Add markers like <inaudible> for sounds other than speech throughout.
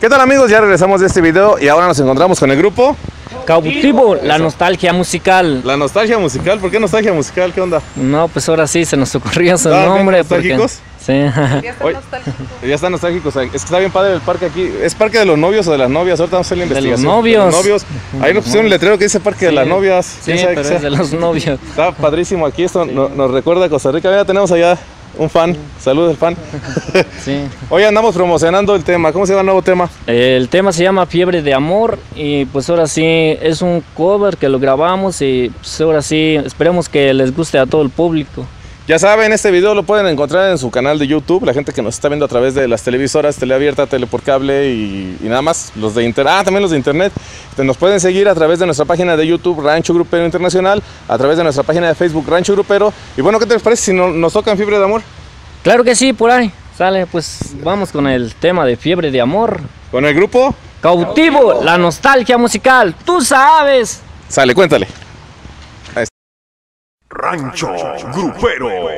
¿Qué tal amigos? Ya regresamos de este video y ahora nos encontramos con el grupo Cautivo, la nostalgia musical. La Nostalgia Musical. ¿Por qué Nostalgia Musical? ¿Qué onda? No, pues ahora sí se nos ocurrió su ¿Estaban bien nombre. porque- nostálgicos? Sí. <laughs> Ya está Oye. nostálgico. Ya están nostálgicos. Es que está bien padre el parque aquí. ¿Es parque de los novios o de las novias? Ahorita vamos a hacer la De los investigación. novios. De los novios. Ahí nos pusieron un letrero que dice parque de las novias. Sí, ¿Quién sabe pero es de los novios. Está padrísimo aquí. Esto no- nos recuerda a Costa Rica. Mira, tenemos allá un fan. Saludos, el fan. <laughs> Sí. Hoy andamos promocionando el tema. ¿Cómo se llama el nuevo tema? El tema se llama Fiebre de Amor y pues ahora sí es un cover que lo grabamos y pues ahora sí esperemos que les guste a todo el público. Ya saben, este video lo pueden encontrar en su canal de YouTube. La gente que nos está viendo a través de las televisoras, teleabierta, tele por cable y, y nada más. Los de internet. Ah, también los de internet. Nos pueden seguir a través de nuestra página de YouTube Rancho Grupero Internacional, a través de nuestra página de Facebook Rancho Grupero. Y bueno, ¿qué te parece si no- nos tocan Fiebre de Amor? Claro que sí, por ahí. Sale, pues vamos con el tema de Fiebre de Amor. Con el grupo. Cautivo, la nostalgia musical. Tú sabes. Sale, cuéntale. Rancho Grupero.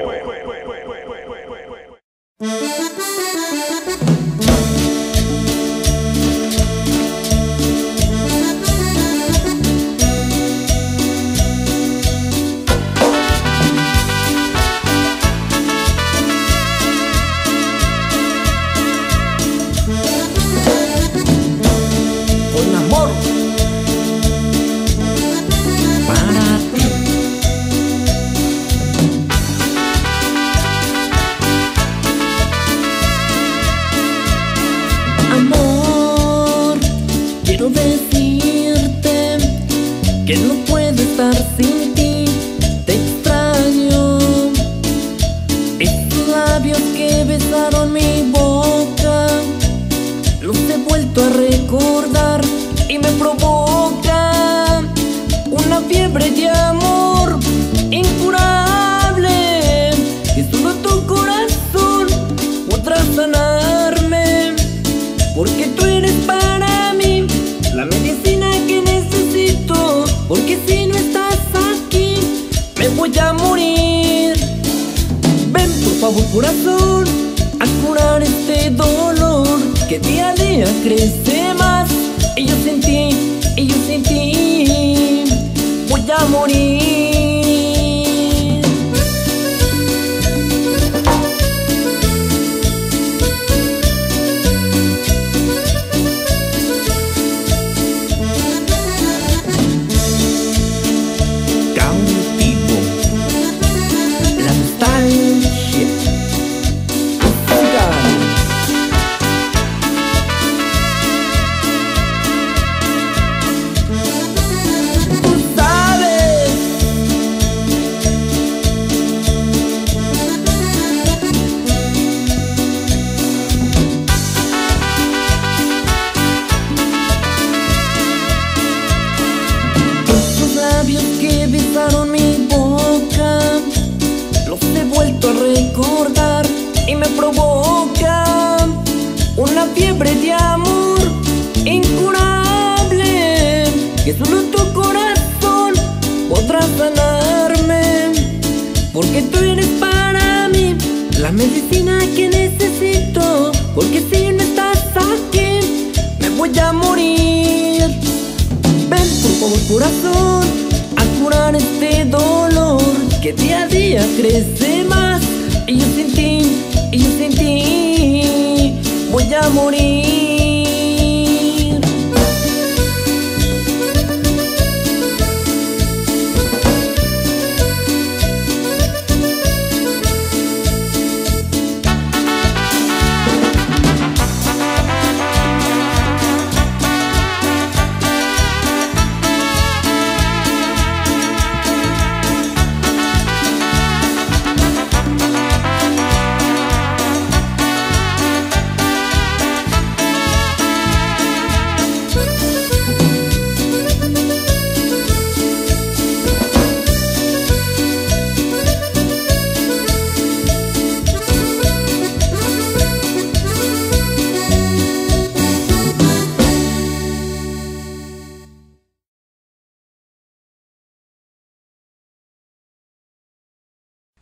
Que no puedo estar sin ti, te extraño. Estos labios que besaron mi boca, los he vuelto a recordar y me provoca una fiebre de Porque si no estás aquí, me voy a morir. Ven por favor corazón a curar este dolor que día a día crece más. Y yo sin ti, y yo sin ti, voy a morir. Y me provoca Una fiebre de amor Incurable Que solo tu corazón Podrá sanarme Porque tú eres para mí La medicina que necesito Porque si no estás aquí Me voy a morir. Ven por favor corazón a curar este dolor que día a día crece y yo sin ti, y sin ti voy a morir.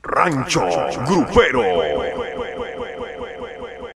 Rancho Grupero.